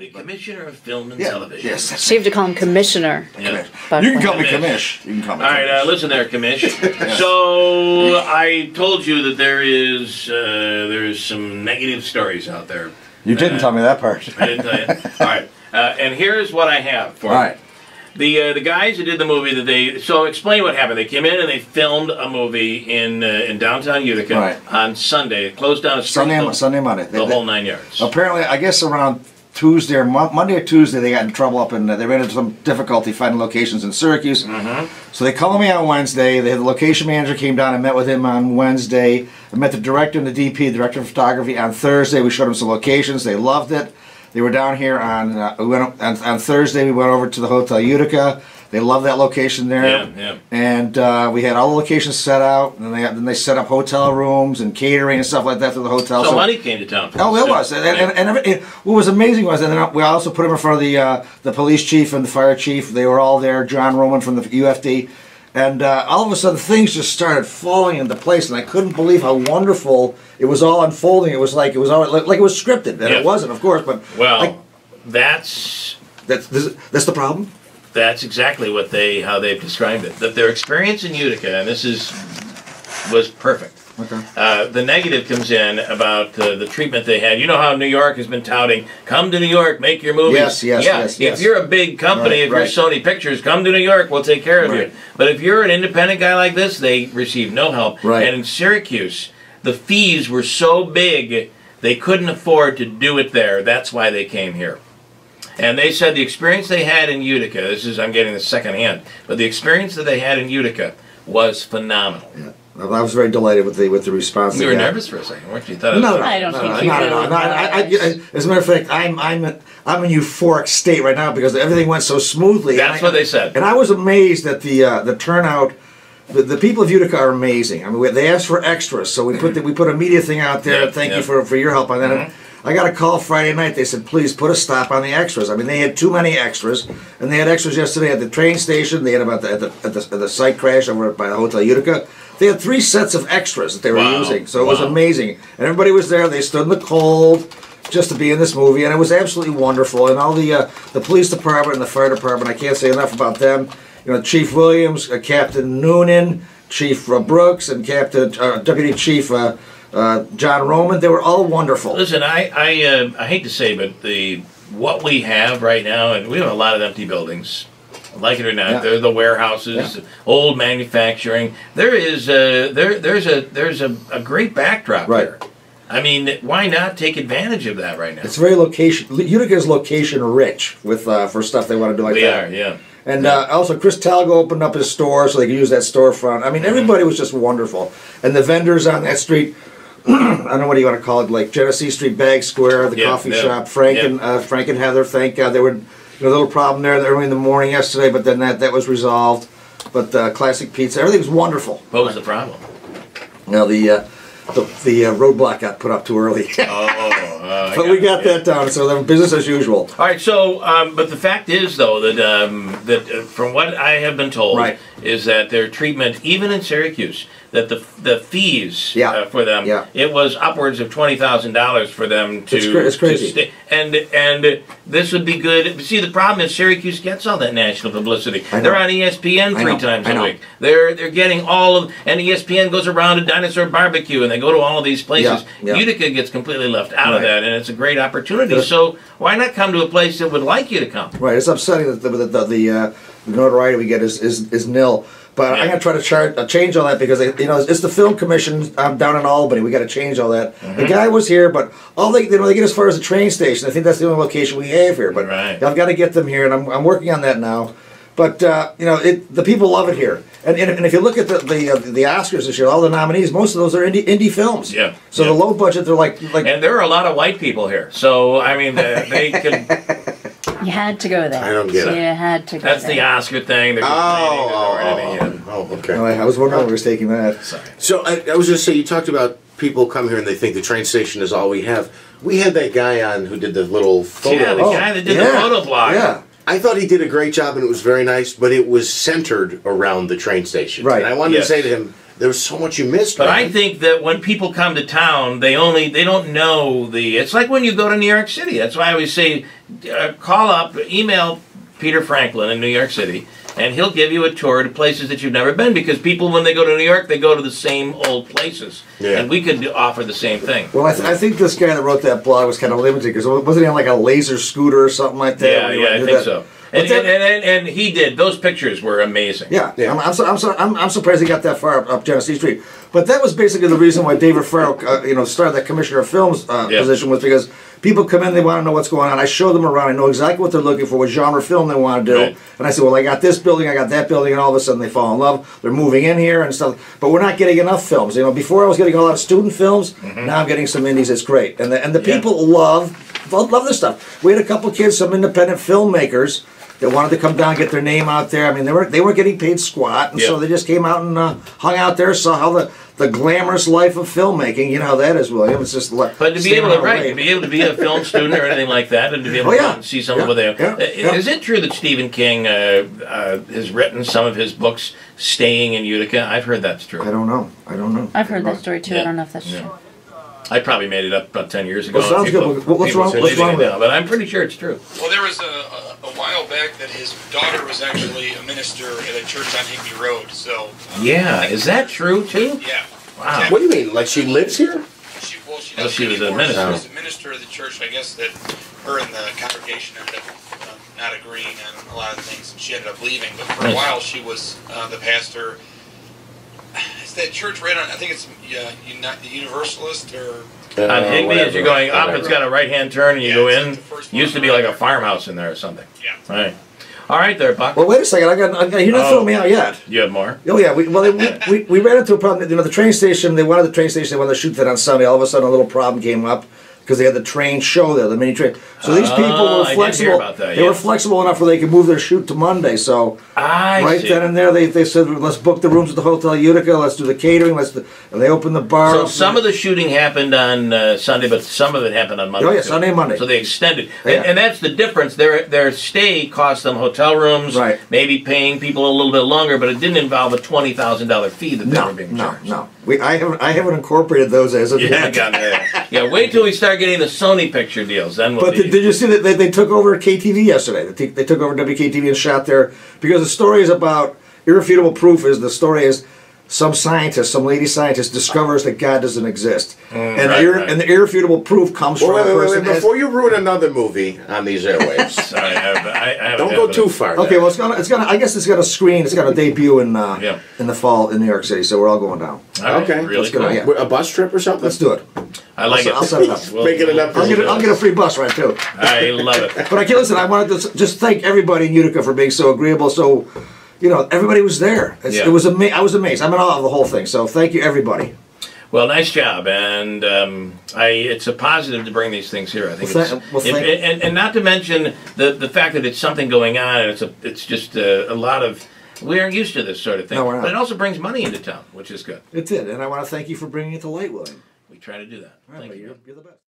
The Commissioner of Film and Yeah. Television. Yes. So you have to call him Commissioner. Yeah. Buck You can call me Commish. Commish. You can call me. All right, uh, listen there, Commish. So I told you that there is uh, there's some negative stories out there. You didn't tell me that part. I didn't tell you. All right, uh, and here's what I have for All you. right. The uh, the guys who did the movie that they so explain what happened. They came in and they filmed a movie in uh, in downtown Utica Right. on Sunday. It closed down a street Sunday, the, Sunday, Monday. the whole nine yards. Apparently, I guess around Tuesday or Mon- Monday or Tuesday, they got in trouble up and they ran into some difficulty finding locations in Syracuse. Mm-hmm. So they called me on Wednesday. They had the location manager came down and met with him on Wednesday. I met the director and the DP, the director of photography, on Thursday. We showed them some locations. They loved it. They were down here on uh, we went on, on Thursday. We went over to the Hotel Utica. They love that location there. Yeah, yeah. And uh, we had all the locations set out, and they then they set up hotel rooms and catering and stuff like that through the hotel. So money came to town. Oh, it was, and, and, and, every- it- what was amazing was, and then we also put him in front of the uh, the police chief and the fire chief. They were all there. John Roman from the UFD, and uh, all of a sudden things just started falling into place, and I couldn't believe how wonderful it was all unfolding. It was like it was all like, like it was scripted, and Yeah. it wasn't, of course, but well, like, that's that's this, that's the problem. That's exactly what they how they've described it. That their experience in Utica, and this is was perfect. Okay. Uh, the negative comes in about uh, the treatment they had. You know how New York has been touting, "Come to New York, make your movies." Yes, yes, yeah. yes, If yes. you're a big company, Right, if right. you're Sony Pictures, come to New York. We'll take care of Right. you. But if you're an independent guy like this, they receive no help. Right. And in Syracuse, the fees were so big they couldn't afford to do it there. That's why they came here. And they said the experience they had in Utica, this is, I'm getting the second hand, but the experience that they had in Utica was phenomenal. Yeah. I was very delighted with the with the response. You they were got. nervous for a second, weren't you? You thought No, was- no, I don't no, think no, you no, really no, no, I, I, I, as a matter of fact, I'm I'm I'm in euphoric state right now because everything went so smoothly. That's I- what they said. And I was amazed at the uh, the turnout. The, the people of Utica are amazing. I mean, we, they asked for extras, so we put the, we put a media thing out there. Yeah, Thank yeah. you for, for your help on that. And I got a call Friday night. They said, please put a stop on the extras. I mean, they had too many extras, and they had extras yesterday at the train station. They had about the, at, the, at, the, at the site crash over by the Hotel Utica. They had three sets of extras that they were Wow. using, so it was amazing. And everybody was there. They stood in the cold just to be in this movie, and it was absolutely wonderful. And all the uh, the police department and the fire department, I can't say enough about them. You know, Chief Williams, uh, Captain Noonan, Chief uh, Brooks, and Captain uh, Deputy Chief uh, uh, John Roman. They were all wonderful. Listen, I I, uh, I hate to say, but the what we have right now, and we have a lot of empty buildings. Like it or not, Yeah. they're the warehouses, old manufacturing. There is a there there's a there's a, a great backdrop Right. there. I mean, why not take advantage of that right now? It's very location. Utica is location rich with uh, for stuff they want to do like we that. are, yeah. And uh, also, Chris Talgo opened up his store so they could use that storefront. I mean, everybody was just wonderful. And the vendors on that street, I don't know what do you want to call it, like Genesee Street Bag Square, the Yeah, coffee yeah, shop, Frank yeah. and uh, Frank and Heather. Thank God there were a little problem there early in the morning yesterday, but then that that was resolved. But uh, classic pizza, everything was wonderful. What was the problem? Now the uh, the, the uh, roadblock got put up too early, Oh, uh, I but we got yeah. that down. So then business as usual. All right, so um, but the fact is though that um, that uh, from what I have been told Right. is that their treatment, even in Syracuse, that the the fees Yeah. uh, for them, Yeah. it was upwards of twenty thousand dollars for them to. It's cra- it's to crazy. stay- and and this would be good. See, the problem is Syracuse gets all that national publicity. I know. They're on ESPN I three know, times I a know. week. They're they're getting all of, and ESPN goes around to Dinosaur Barbecue, and they go to all of these places. Yeah, yeah. Utica gets completely left out of Right. that, and it's a great opportunity. So why not come to a place that would like you to come? Right, it's upsetting that the the, the, the, uh, the notoriety we get is, is, is nil. But Yeah. I'm gonna try to chart, uh, change all that because you know it's the film commission um, down in Albany. We got to change all that. Mm-hmm. The guy was here, but all they you know they get as far as the train station. I think that's the only location we have here. But Right. I've got to get them here, and I'm, I'm working on that now. But uh, you know, it, the people love it here. And, and, and if you look at the the, uh, the Oscars this year, all the nominees, most of those are indie indie films. Yeah, So yeah. the low budget, they're like like And there are a lot of white people here, so I mean, uh, they could. You had to go there. I don't get it. You had to go That's there. the Oscar thing. They're Oh, complaining oh, already, oh, oh, oh, okay. Oh, I was wondering who was taking that. Sorry. So I, I was going to say, you talked about people come here and they think the train station is all we have. We had that guy on who did the little photo. Yeah, the Oh, guy that did yeah, the photo blog. Yeah. I thought he did a great job and it was very nice, but it was centered around the train station. Right. And I wanted Yes. to say to him, there was so much you missed. But man. I think that when people come to town, they only they don't know the. It's like when you go to New York City. That's why I always say, uh, call up, email Peter Franklin in New York City, and he'll give you a tour to places that you've never been. Because people, when they go to New York, they go to the same old places, Yeah. and we could offer the same thing. Well, I, th- I think this guy that wrote that blog was kind of limited because wasn't he on like a laser scooter or something like that? Yeah, yeah, I did think that? so. And, and, and, and he did. Those pictures were amazing. Yeah, Yeah. I'm, I'm, so, I'm, so, I'm, I'm surprised he got that far up, up Genesee Street. But that was basically the reason why David Farrell, uh, you know, started that commissioner of films uh, Yeah. position was because people come in, they want to know what's going on. I show them around, I know exactly what they're looking for, what genre film they want to do, Right. and I say, well, I got this building, I got that building, and all of a sudden they fall in love. They're moving in here and stuff. But we're not getting enough films. You know, before I was getting a lot of student films, now I'm getting some indies. It's great, and the and the. Yeah. people love love, love this stuff. We had a couple kids, some independent filmmakers that wanted to come down, and get their name out there. I mean, they were they weren't getting paid squat, and so they just came out and uh, hung out there, saw how the the glamorous life of filmmaking. You know how that is, William. It's just le- But to be able to around write, to be able to be a film student or anything like that, and to be able Oh, to yeah. go out and see some Yeah, of what they. yeah, yeah. Is it true that Stephen King uh, uh, has written some of his books staying in Utica? I've heard that's true. I don't know. I don't know. I've heard that story too. Yeah. I don't know if that's Yeah. true. I probably made it up about ten years ago. Well, sounds people- good. What's wrong- what's wrong with now, it? But I'm pretty sure it's true. Well, there was a, a, a while back that his daughter was actually a minister at a church on Higby Road. So, Yeah, is that true too? yeah. Wow. What do you mean? Like she lives here? She, well, she Oh, doesn't she was a minister. She was a minister of the church. I guess that her and the congregation ended up um, not agreeing on a lot of things, and she ended up leaving. But for a while, she was uh, the pastor. Is that church right on? I think it's uh, Uni- Universalist or Uh, On Higby, as you're going up, it's got a right-hand turn, and you Yeah, go in. like the first one Used to be like a farmhouse in there or something. yeah. Right. All right, there, Buck. Well, wait a second. I got. I got you're not Oh. filling me out yet. You have more. Oh yeah, we, well we, we, we ran into a problem. You know, the train station. They wanted the train station. They wanted to shoot that on Sunday. All of a sudden, a little problem came up because they had the train show there, the mini train. So these Oh, people were flexible. that, they yeah. were flexible enough where they could move their shoot to Monday. So I right see. then and there, they, they said, let's book the rooms at the Hotel Utica. Let's do the catering. Let's do, and they opened the bar. So some of the shooting happened on uh, Sunday, but some of it happened on Monday. Oh, yeah, too. Sunday and Monday. So they extended, Yeah. and, and that's the difference. Their their stay cost them hotel rooms, Right. Maybe paying people a little bit longer, but it didn't involve a twenty thousand dollar fee that they no, were being no, charged. no. We I haven't I haven't incorporated those as of Yeah, yet. that. yeah. Wait till we start getting the Sony picture deals, then we'll But did, did you see that they, they took over KTV yesterday? They, t- they took over WKTV and shot there because the story is about irrefutable proof. Is the story is some scientist, some lady scientist, discovers that God doesn't exist, and, right, the, ir- right. and the irrefutable proof comes Well, from wait, a wait, wait, person. wait, has- before you ruin another movie on these airwaves, Sorry, I, have- I, I haven't don't go too far. okay, there. well, it's gonna, it's gonna. I guess it's gonna screen. It's gonna debut in uh, Yeah. in the fall in New York City. So we're all going down. All right, Okay, really let's go, cool. yeah. a bus trip or something? Let's do it. I like I'll, it. I'll set it up. We'll- Making it up I'll get, a. I'll get a free bus ride too. I love it. But I can listen. I wanted to just thank everybody in Utica for being so agreeable. So, you know, everybody was there. It's, Yeah. It was ama- I was amazed. I'm in awe of the whole thing. So, thank you, everybody. Well, nice job, and um, I, it's a positive to bring these things here. I think, Well, thank- well, and- thank- and, and not to mention the the fact that it's something going on, and it's a it's just a, a lot of we aren't used to this sort of thing. No, we're not. But it also brings money into town, which is good. It did, and I want to thank you for bringing it to light, William. We try to do that. Right, Thank you. you're, you're the best.